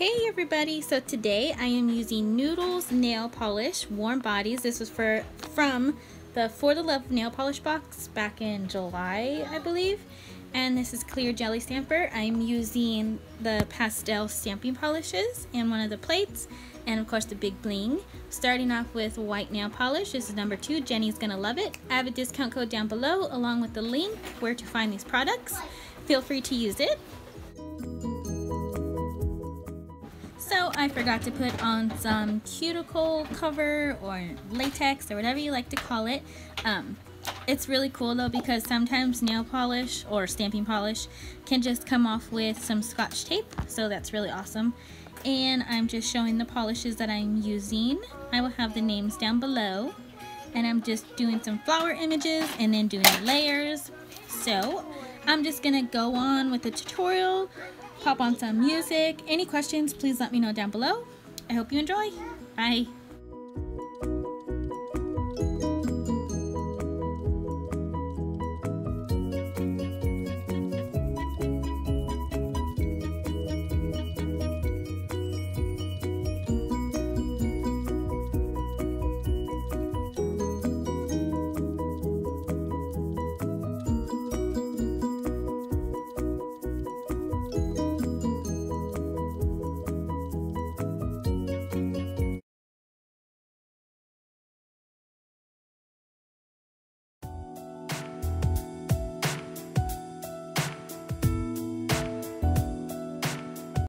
Hey everybody, so today I am using Noodles Nail Polish Warm Bodies. This was for from the For the Love nail polish box back in July, I believe. And this is clear jelly stamper. I'm using the pastel stamping polishes and one of the plates and of course the big bling. Starting off with white nail polish. This is number two. Jenny's gonna love it. I have a discount code down below along with the link where to find these products. Feel free to use it. I forgot to put on some cuticle cover or latex or whatever you like to call it. Um, it's really cool though because sometimes nail polish or stamping polish can just come off with some scotch tape. So that's really awesome. And I'm just showing the polishes that I'm using. I will have the names down below. And I'm just doing some flower images and then doing layers. So I'm just gonna go on with the tutorial pop on some music. Any questions, please let me know down below. I hope you enjoy. Bye.